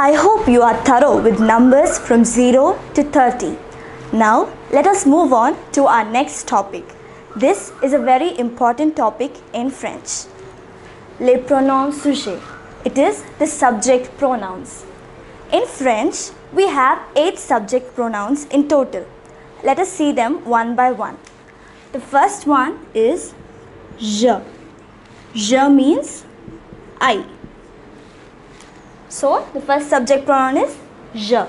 I hope you are thorough with numbers from 0 to 30. Now, let us move on to our next topic. This is a very important topic in French. Les pronoms sujets. It is the subject pronouns. In French, we have 8 subject pronouns in total. Let us see them one by one. The first one is je. Je means I. So, the first subject pronoun is je.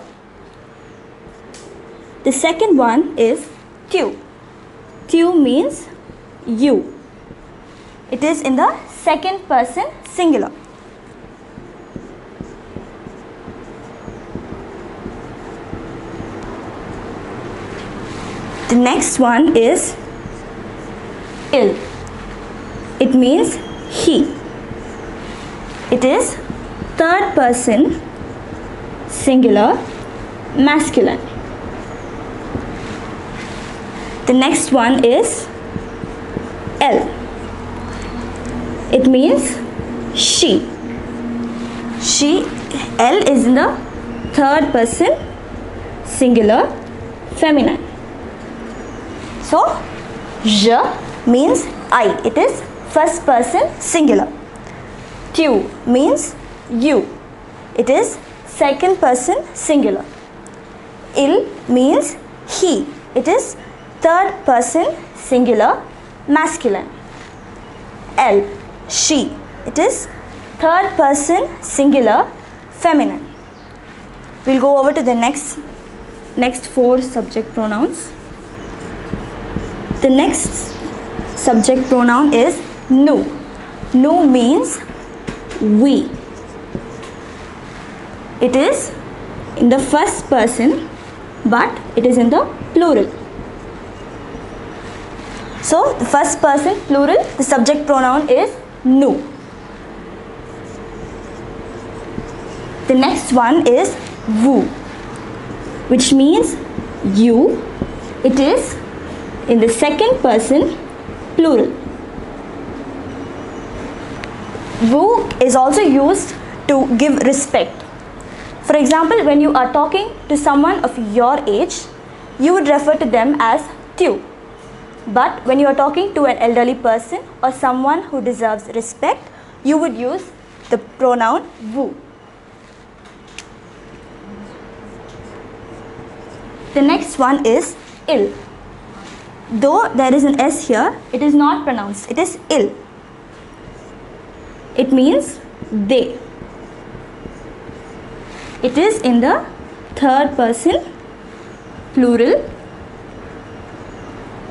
The second one is tu. Tu means you. It is in the second person singular. The next one is il. It means he. It is third person singular masculine. The next one is elle. It means she. She elle is in the third person singular feminine. So je means I. It is first person singular. Tu means you. It is second person singular. Il means he. It is third person singular masculine. Elle, she. It is third person singular feminine. We'll go over to the next next four subject pronouns. The next subject pronoun is nous. Nous means we. It is in the first person but it is in the plural. So, the first person plural, the subject pronoun is nous. The next one is vous, which means you. It is in the second person plural. Vous is also used to give respect. For example, when you are talking to someone of your age, you would refer to them as tu. But when you are talking to an elderly person or someone who deserves respect, you would use the pronoun vous. The next one is il. Though there is an S here, it is not pronounced. It is il. It means they. It is in the third person plural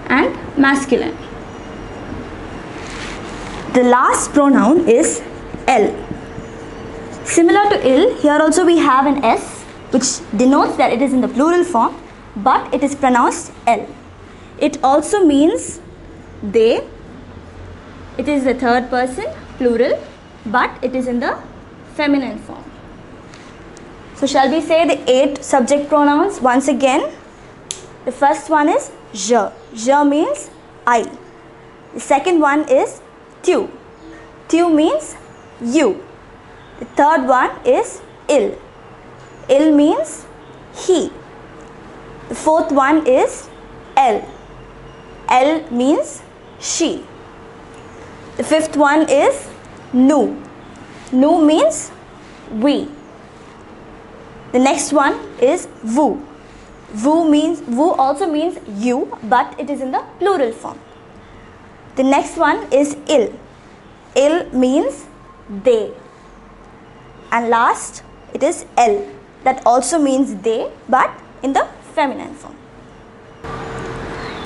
and masculine. The last pronoun is elle Similar to il, here also we have an S which denotes that it is in the plural form but it is pronounced elle It also means they. It is the third person plural but it is in the feminine form. So shall we say the eight subject pronouns once again? The first one is je. Je means I. The second one is tu. Tu means you. The third one is il. Il means he. The fourth one is elle. Elle means she. The fifth one is nous. Nous means we. The next one is vous. Vous means vous also means you but it is in the plural form. The next one is il. Il means they. And last it is elle that also means they but in the feminine form.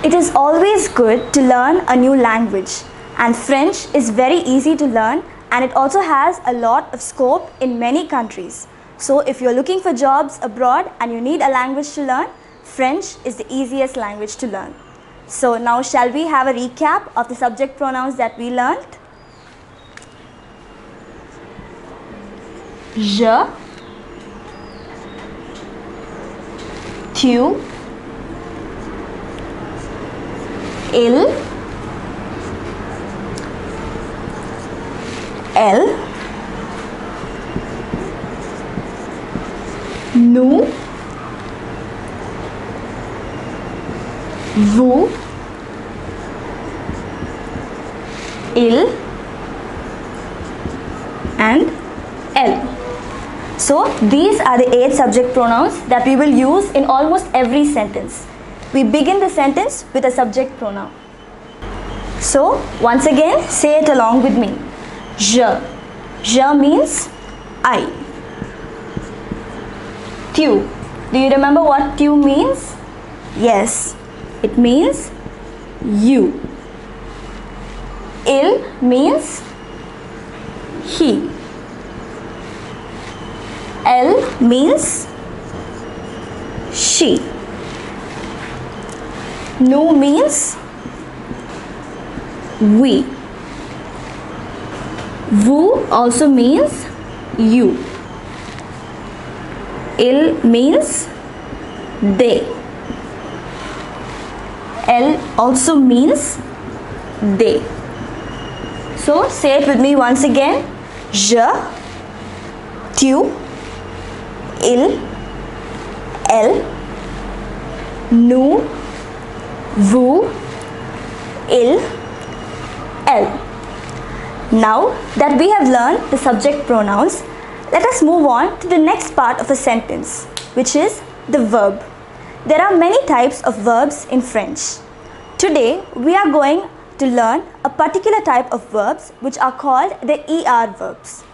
It is always good to learn a new language and French is very easy to learn and it also has a lot of scope in many countries. So if you're looking for jobs abroad and you need a language to learn, French is the easiest language to learn. So now shall we have a recap of the subject pronouns that we learned? Je, tu, il, elle, nous, vous, il, and elle. So these are the eight subject pronouns that we will use in almost every sentence. We begin the sentence with a subject pronoun. So once again say it along with me. Je. Je means I. Tu. Do you remember what tu means? Yes, it means you. Il means he. Elle means she. Nous means we. Vous also means you. Il means they. Elle also means they. So say it with me once again. Je, tu, il, elle, nous, vous, il, elle. Now that we have learned the subject pronouns, let us move on to the next part of a sentence, which is the verb. There are many types of verbs in French. Today, we are going to learn a particular type of verbs which are called the ER verbs.